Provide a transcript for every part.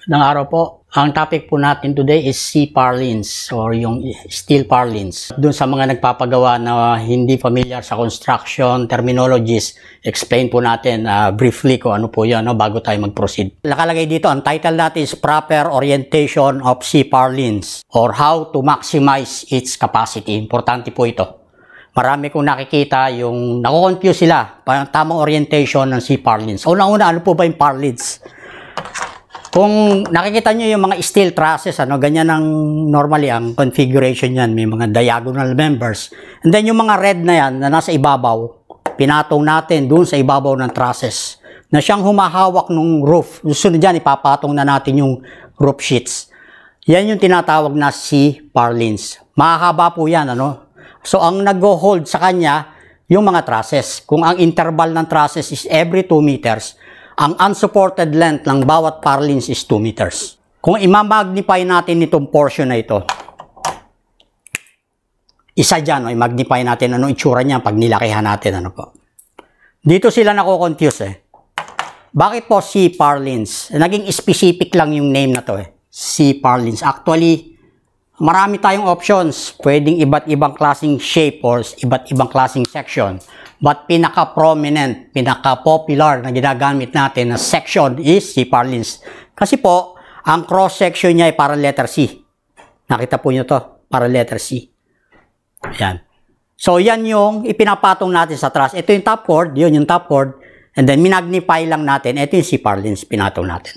Magandang araw po. Ang topic po natin today is sea parlins or yung steel parlins. Doon sa mga nagpapagawa na hindi familiar sa construction terminologies, explain po natin uh, briefly kung ano po yan no, bago tayo mag-proceed. Nakalagay dito, ang title natin is Proper Orientation of Sea Parlins or How to Maximize Its Capacity. Importante po ito. Marami kong nakikita yung nako-confuse sila parang tamang orientation ng sea parlins. Una-una, ano po ba yung parlins? Kung nakikita nyo yung mga steel trusses, ano, ganyan ang normally ang configuration yan. May mga diagonal members. And then yung mga red na yan na nasa ibabaw, pinatong natin dun sa ibabaw ng trusses na siyang humahawak ng roof. Sunod dyan, ipapatong na natin yung roof sheets. Yan yung tinatawag na sea parlins. Mahaba po yan, ano? So, ang nag-hold sa kanya, yung mga trusses. Kung ang interval ng trusses is every 2 meters, ang unsupported length ng bawat parlins is 2 meters. Kung imamagnify natin itong portion na ito, isa dyan, no, i-magnify natin ano itsura niya pag nilakihan natin. Ano po. Dito sila nako-confuse eh. Bakit po C parlins? Naging specific lang yung name na to eh. C parlins. Actually, marami tayong options. Pwedeng iba't ibang klaseng shape or iba't ibang klaseng section. But pinaka-prominent, pinaka-popular na ginagamit natin na section is si Parlins. Kasi po, ang cross-section niya ay para letter C. Nakita po niyo to, para letter C. Yan. So, yan yung ipinapatong natin sa truss. Ito yung top chord, yun yung top chord. And then, minagnify lang natin. Ito yung si Parlins, pinatong natin.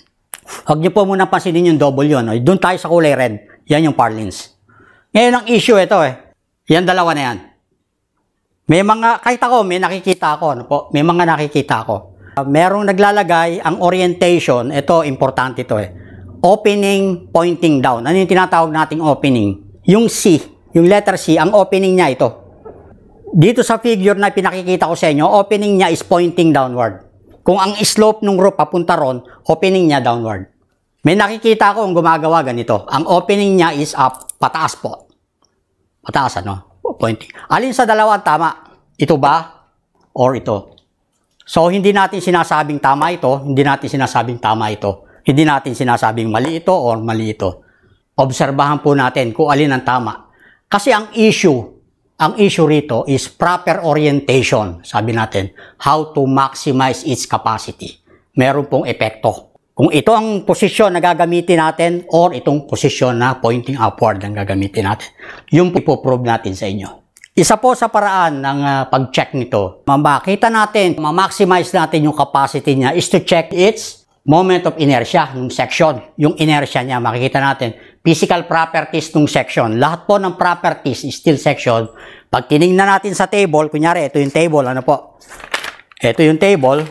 Huwag niyo po muna pansinin yung double yun. Doon tayo sa kulay red. Yan yung Parlins. Ngayon, ang issue ito eh. Yan dalawa na yan. May mga, kahit ako, may nakikita ako, ano po, may mga nakikita ako. Uh, merong naglalagay ang orientation, ito, importante ito eh. Opening, pointing down. Ano yung tinatawag nating opening? Yung C, yung letter C, ang opening niya ito. Dito sa figure na pinakikita ko sa inyo, opening niya is pointing downward. Kung ang slope ng roof papunta ron, opening niya downward. May nakikita ko ang gumagawa ganito. Ang opening niya is up, pataas po. Pataas ano? Pointing. Alin sa dalawa tama? Ito ba? Or ito? So, hindi natin sinasabing tama ito, hindi natin sinasabing tama ito. Hindi natin sinasabing mali ito or mali ito. Obserbahan po natin kung alin ang tama. Kasi ang issue, ang issue rito is proper orientation. Sabi natin, how to maximize its capacity. Meron pong epekto. Kung ito ang posisyon na gagamitin natin or itong posisyon na pointing upward ang gagamitin natin, yung ipoprove natin sa inyo. Isa po sa paraan ng uh, pag-check nito, makita natin, ma-maximize natin yung capacity niya is to check its moment of inertia ng section. Yung inertia niya, makikita natin. Physical properties ng section. Lahat po ng properties is still section. Pag tinignan natin sa table, kunyari, ito yung table, ano po? Ito yung table,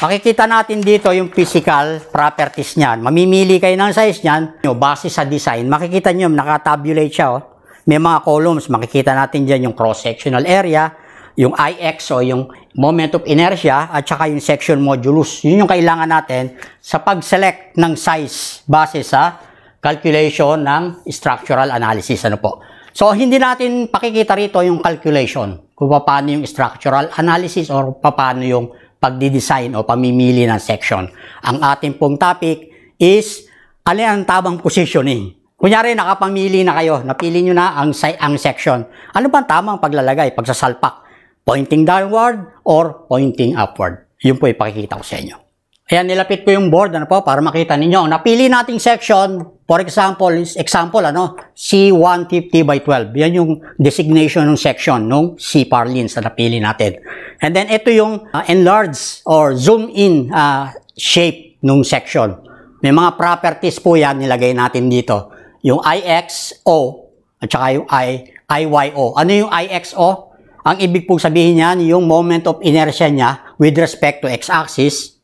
Makikita natin dito yung physical properties niyan. Mamimili kayo ng size niyan, base sa design. Makikita nyo, nakatabulate siya. Oh. May mga columns, makikita natin dyan yung cross-sectional area, yung IX o yung moment of inertia, at saka yung section modulus. Yun yung kailangan natin sa pag-select ng size base sa calculation ng structural analysis. Ano po? So, hindi natin pakikita rito yung calculation kung paano yung structural analysis or paano yung pagdi-design o pamimili ng section. Ang ating pong topic is alin ang tamang positioning. Kunyari, nakapamili na kayo, napili nyo na ang, ang section. Ano ba ang tamang paglalagay, pagsasalpak? Pointing downward or pointing upward? Yun po ipakikita ko sa inyo. Ayan, nilapit ko yung board ano po, para makita ninyo. Napili nating section, for example, is example, ano, C150 by 12. Yan yung designation ng section ng C parlins na napili natin. And then, ito yung uh, enlarge or zoom in uh, shape ng section. May mga properties po yan, nilagay natin dito. Yung IXO at saka yung I, IYO. Ano yung IXO? Ang ibig pong sabihin niyan, yung moment of inertia niya with respect to x-axis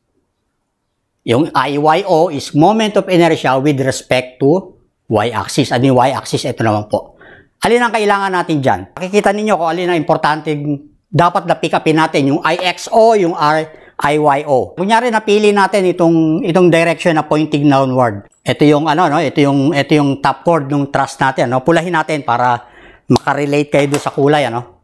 yung IYO is moment of inertia with respect to y-axis. Ano yung y-axis? Ito naman po. Alin ang kailangan natin dyan? Makikita ninyo kung alin ang importante dapat na pick upin natin. Yung IXO, yung R, IYO. Kunyari napili natin itong itong direction na pointing downward. Ito yung ano no, ito yung ito yung top chord ng thrust natin, no. Pulahin natin para makarelate kayo do sa kulay ano.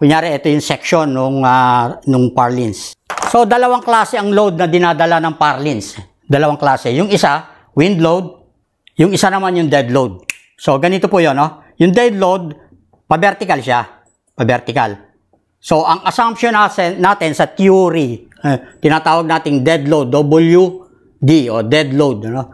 Kunyari ito yung section nung uh, nung parlins. So, dalawang klase ang load na dinadala ng parlins. dalawang klase. Yung isa, wind load, yung isa naman yung dead load. So, ganito po yun, no? Yung dead load, pa-vertical siya. Pa-vertical. So, ang assumption natin, sa theory, eh, tinatawag nating dead load, WD o dead load, no?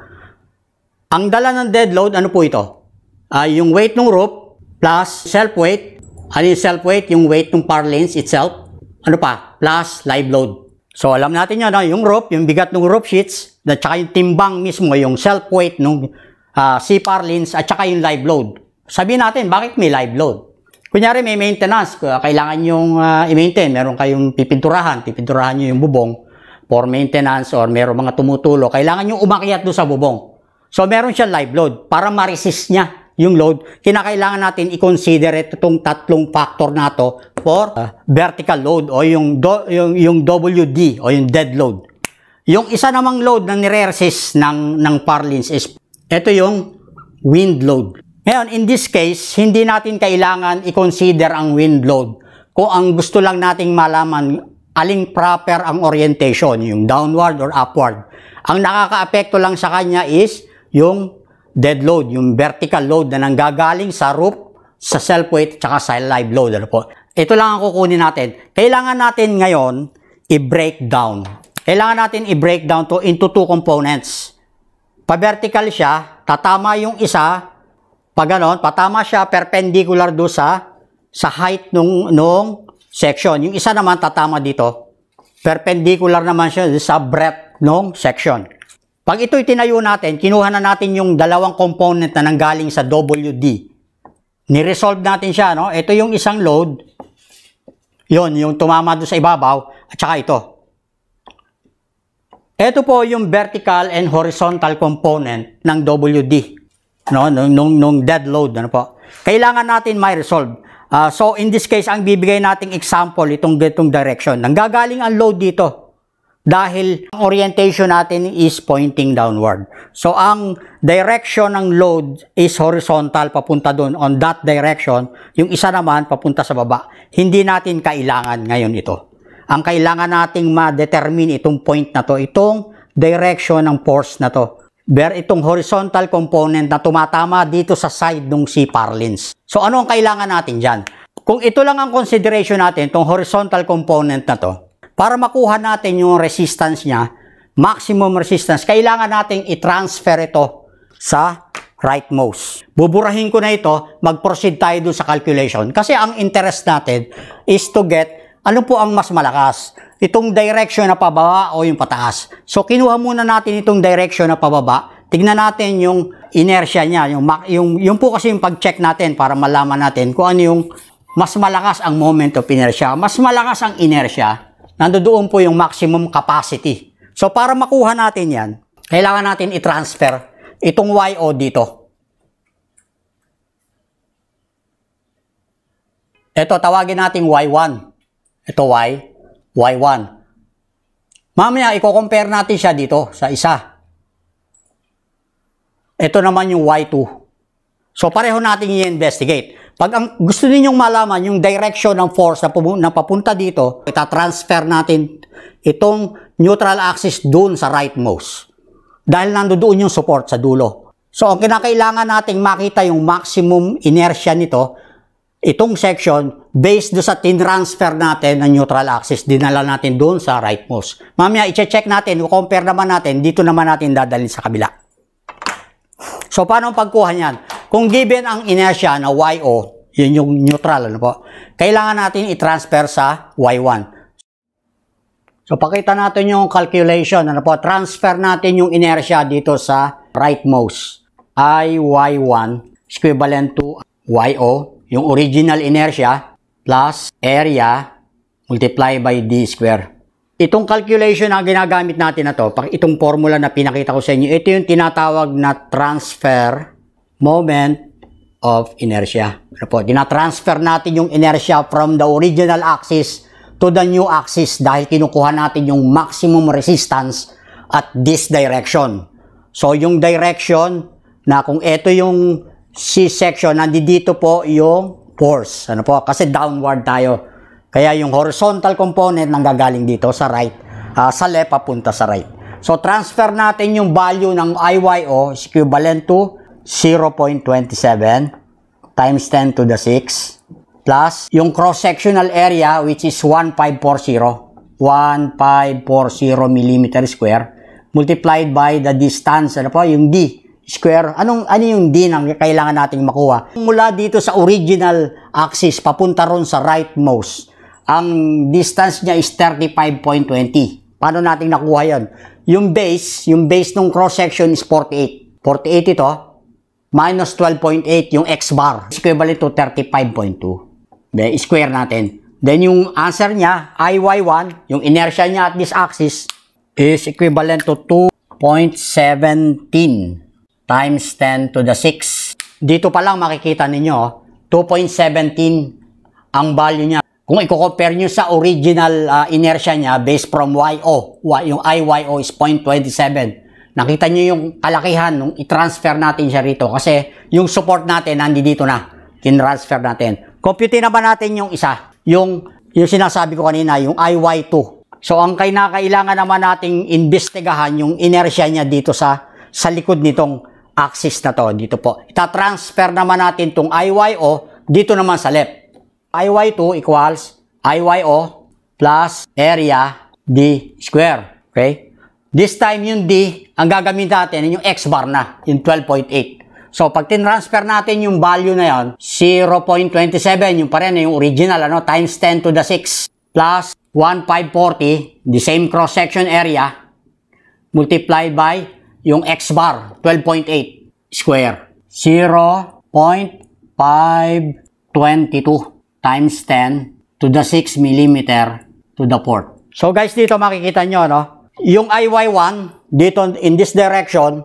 Ang dala ng dead load, ano po ito? Uh, yung weight ng rope plus self-weight. Ano yung self-weight? Yung weight ng parlance itself. Ano pa? Plus live load. So, alam natin yan, yung rope, yung bigat ng rope sheets, at saka yung timbang mismo, yung self-weight ng uh, C-par lens, at saka yung live load. Sabihin natin, bakit may live load? Kunyari, may maintenance, kailangan yung uh, i-maintain, meron kayong pipinturahan, pipinturahan nyo yung bubong for maintenance or meron mga tumutulo, kailangan nyo umakyat doon sa bubong. So, meron siyang live load. Para ma-resist niya yung load, kinakailangan natin i-consider itong tatlong factor na to for uh, vertical load o yung, do, yung, yung WD o yung dead load. Yung isa namang load na nire-resist ng, ng parlins is ito yung wind load. Ngayon, in this case, hindi natin kailangan i-consider ang wind load kung ang gusto lang nating malaman aling proper ang orientation, yung downward or upward. Ang nakakaapekto lang sa kanya is yung dead load, yung vertical load na nanggagaling sa roof, sa self-weight, tsaka sa live load. Ano po? Ito lang ang kukunin natin. Kailangan natin ngayon i-break down. Kailangan natin i-break down to into two components. Pa-vertical siya, tatama yung isa, pag ganon, patama siya perpendicular do sa sa height nung, nung section. Yung isa naman tatama dito. Perpendicular naman siya sa breadth nung section. Pag ito itinayo natin, kinuha na natin yung dalawang component na nanggaling sa WD. Ni-resolve natin siya, no? Ito yung isang load. Yon, yung tumama doon sa ibabaw. At saka ito. Ito po yung vertical and horizontal component ng WD. No? Nung, nung, nung dead load. Ano po? Kailangan natin may resolve. Uh, so, in this case, ang bibigay nating example, itong, itong direction. Nanggagaling ang load dito dahil orientation natin is pointing downward. So, ang direction ng load is horizontal papunta doon on that direction. Yung isa naman papunta sa baba. Hindi natin kailangan ngayon ito. Ang kailangan nating ma-determine itong point na to, itong direction ng force na to. Ber itong horizontal component na tumatama dito sa side ng C parlins. So, ano ang kailangan natin dyan? Kung ito lang ang consideration natin, itong horizontal component na to, para makuha natin yung resistance niya, maximum resistance, kailangan nating i-transfer ito sa rightmost. Buburahin ko na ito, mag-proceed tayo dun sa calculation. Kasi ang interest natin is to get ano po ang mas malakas. Itong direction na pababa o yung pataas. So kinuha muna natin itong direction na pababa. Tignan natin yung inertia niya. Yung, yung, yung po kasi yung pag-check natin para malaman natin kung ano yung mas malakas ang moment of inertia. Mas malakas ang inertia nandoon po yung maximum capacity. So para makuha natin yan, kailangan natin i-transfer itong YO dito. Ito, tawagin natin Y1. Ito Y, Y1. Mamaya, i-compare natin siya dito sa isa. Ito naman yung Y2. So, pareho natin i-investigate. Pag ang gusto ninyong malaman yung direction ng force na, na papunta dito, ita-transfer natin itong neutral axis doon sa rightmost. Dahil nandoon yung support sa dulo. So, ang kinakailangan nating makita yung maximum inertia nito, itong section, based do sa tin-transfer natin ng neutral axis, dinala natin doon sa rightmost. Mamaya, i-check natin, i-compare naman natin, dito naman natin dadalhin sa kabila. So, paano ang pagkuha niyan? Kung given ang inertia na YO, yun yung neutral, ano po, kailangan natin i-transfer sa Y1. So, pakita natin yung calculation, ano po, transfer natin yung inertia dito sa rightmost. I, Y1, equivalent to YO, yung original inertia, plus area, multiply by D square. Itong calculation na ginagamit natin na to, itong formula na pinakita ko sa inyo, ito yung tinatawag na transfer moment of inertia. Ano po, dinatransfer natin yung inertia from the original axis to the new axis dahil kinukuha natin yung maximum resistance at this direction. So, yung direction na kung ito yung C-section, nandito po yung force. Ano po? Kasi downward tayo. Kaya yung horizontal component nang gagaling dito sa right, uh, sa left papunta sa right. So, transfer natin yung value ng IYO is equivalent to 0.27 times 10 to the 6 plus yung cross-sectional area which is 1540 1540 millimeter square multiplied by the distance ano po yung D square. Anong ano yung D na kailangan nating makuha? Mula dito sa original axis papunta ron sa rightmost ang distance niya is 35.20 paano nating nakuha yon yung base yung base ng cross section is 48 48 ito minus 12.8 yung x bar is equivalent to 35.2. Then, square natin. Then, yung answer niya, IY1, yung inertia niya at this axis, is equivalent to 2.17 times 10 to the 6. Dito pa lang makikita ninyo, 2.17 ang value niya. Kung i-compare nyo sa original uh, inertia niya based from YO, yung IYO is 0.27 nakita nyo yung kalakihan nung i-transfer natin siya rito kasi yung support natin nandito na tin-transfer natin. Compute na ba natin yung isa? Yung, yung sinasabi ko kanina, yung IY2. So, ang kailangan naman nating investigahan yung inertia niya dito sa, sa likod nitong axis na to. Dito po. Ita-transfer naman natin tong IYO dito naman sa left. IY2 equals IYO plus area D square. Okay? This time yung D, ang gagamit natin yung X bar na, yung 12.8. So, pag tinransfer natin yung value na yon 0.27, yung pa rin, yung original, ano, times 10 to the 6, plus 1,540, the same cross-section area, multiplied by yung X bar, 12.8 square. 0.522 times 10 to the 6 millimeter to the port. So guys, dito makikita nyo, no? Yung IY1, dito in this direction,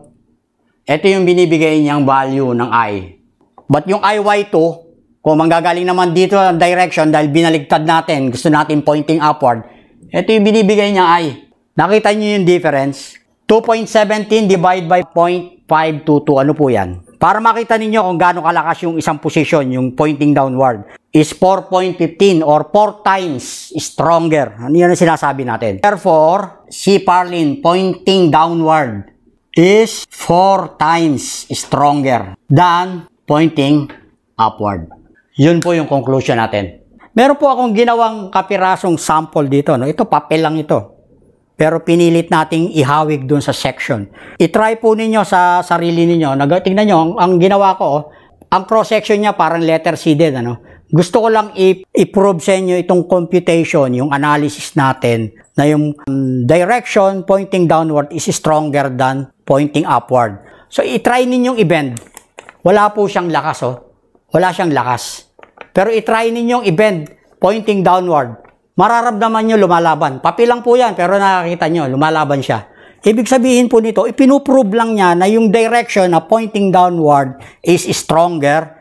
ito yung binibigay niyang value ng I. But yung IY2, kung manggagaling naman dito ang direction dahil binaligtad natin, gusto natin pointing upward, ito yung binibigay niya I. Nakita niyo yung difference? 2.17 divided by 0.522. Ano po yan? Para makita ninyo kung gaano kalakas yung isang position, yung pointing downward is 4.15 or 4 times stronger. Ano yan ang sinasabi natin? Therefore, si Parlin pointing downward is 4 times stronger than pointing upward. Yun po yung conclusion natin. Meron po akong ginawang kapirasong sample dito. No? Ito, papel lang ito. Pero pinilit nating ihawig dun sa section. I-try po ninyo sa sarili ninyo. Tingnan nyo, ang, ang ginawa ko, ang cross-section niya parang letter C din. Ano? Gusto ko lang i-prove sa inyo itong computation, yung analysis natin, na yung um, direction pointing downward is stronger than pointing upward. So, i-try ninyong i-bend. Wala po siyang lakas, oh. Wala siyang lakas. Pero i-try ninyong i-bend pointing downward. Mararamdaman nyo lumalaban. Papi lang po yan, pero nakakita nyo, lumalaban siya. Ibig sabihin po nito, ipinuprove lang niya na yung direction na pointing downward is stronger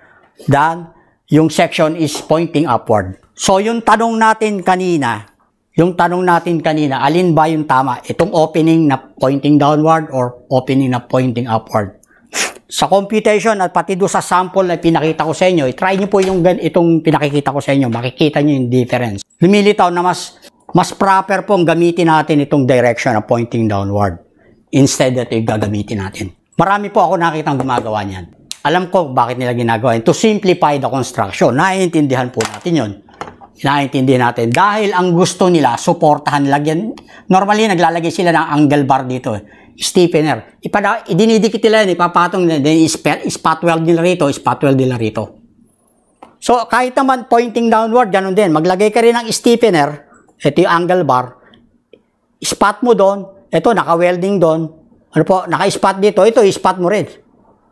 than yung section is pointing upward. So, yung tanong natin kanina, yung tanong natin kanina, alin ba yung tama? Itong opening na pointing downward or opening na pointing upward? Sa computation at pati do sa sample na pinakita ko sa inyo, try nyo po yung itong pinakikita ko sa inyo, makikita nyo yung difference. Lumilitaw na mas mas proper pong gamitin natin itong direction na pointing downward instead that yung gagamitin natin. Marami po ako nakitang gumagawa niyan. Alam ko bakit nila ginagawa yun. To simplify the construction. Naiintindihan po natin yun. Naiintindihan natin. Dahil ang gusto nila, suportahan lagyan. Normally, naglalagay sila ng angle bar dito. Eh. Stiffener. Ipada, idinidikit nila yun, ipapatong nila. Then, spot weld nila rito, spot weld nila rito. So, kahit naman pointing downward, ganun din. Maglagay ka rin ng stiffener. Ito yung angle bar. Spot mo doon. Ito, naka-welding doon. Ano po, naka-spot dito. Ito, spot mo rin.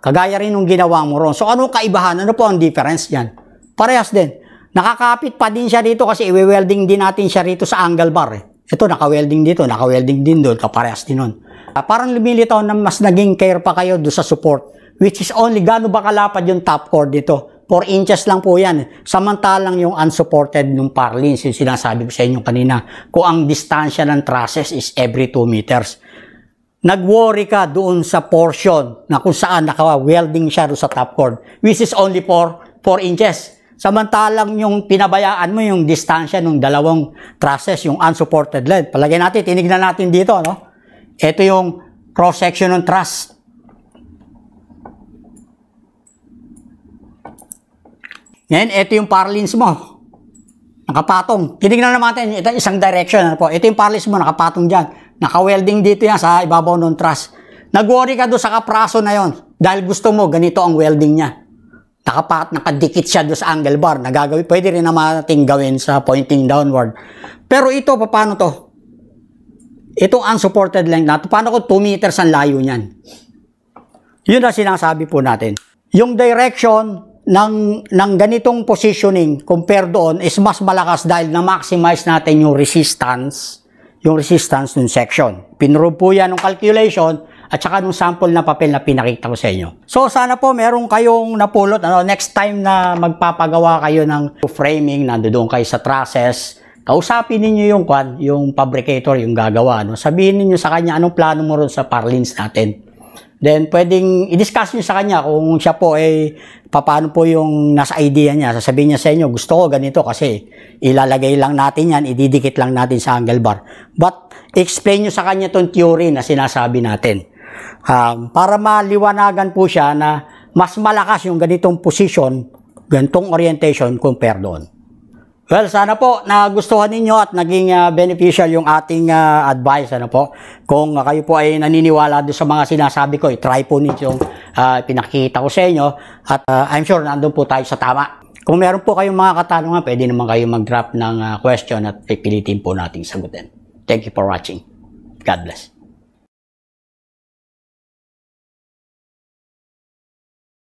Kagaya rin nung ginawa mo ron. So, ano kaibahan? Ano po ang difference niyan? Parehas din. Nakakapit pa din siya dito kasi i-welding din natin siya rito sa angle bar. Eh. Ito, naka-welding dito, naka-welding din doon, kaparehas din nun. Uh, parang lumilitaw na mas naging care pa kayo doon sa support, which is only gano'n ba kalapad yung top cord dito? 4 inches lang po yan. Samantalang yung unsupported nung parlins, yung sinasabi ko sa inyo kanina, kung ang distansya ng trusses is every 2 meters nag-worry ka doon sa portion na kung saan naka-welding siya sa top cord, which is only for 4 inches. Samantalang yung pinabayaan mo yung distansya ng dalawang trusses, yung unsupported lead. Palagay natin, tinignan natin dito, no? Ito yung cross-section ng truss. Ngayon, ito yung parlins mo. Nakapatong. Tinignan naman natin, ito isang direction. Ano po? Ito yung parlins mo, nakapatong dyan. Naka-welding dito yan sa ibabaw ng truss. Nag-worry ka doon sa kapraso na yon dahil gusto mo, ganito ang welding niya. Nakapat, nakadikit siya doon sa angle bar. Nagagawin, pwede rin naman natin gawin sa pointing downward. Pero ito, paano to? Itong unsupported length natin, paano kung 2 meters ang layo niyan? Yun ang sinasabi po natin. Yung direction ng, ng ganitong positioning compare doon is mas malakas dahil na-maximize natin yung resistance, yung resistance ng section. Pinrove po yan ng calculation at saka nung sample na papel na pinakita ko sa inyo. So sana po meron kayong napulot. Ano, next time na magpapagawa kayo ng framing, nandoon kayo sa trusses, kausapin ninyo yung kwan, yung fabricator, yung gagawa. No? Sabihin niyo sa kanya anong plano mo ron sa parlins natin. Then, pwedeng i-discuss nyo sa kanya kung siya po ay paano po yung nasa idea niya. Sasabihin niya sa inyo, gusto ko ganito kasi ilalagay lang natin yan, ididikit lang natin sa angle bar. But, explain nyo sa kanya tong theory na sinasabi natin. Um, para maliwanagan po siya na mas malakas yung ganitong position, ganitong orientation compare doon. Well, sana po nagustuhan ninyo at naging uh, beneficial yung ating uh, advice. Ano po? Kung uh, kayo po ay naniniwala doon sa mga sinasabi ko, try po ninyo yung uh, pinakita ko sa inyo. At uh, I'm sure nandun po tayo sa tama. Kung meron po kayong mga katanungan, pwede naman kayo mag-drop ng uh, question at pipilitin po nating sagutin. Thank you for watching. God bless.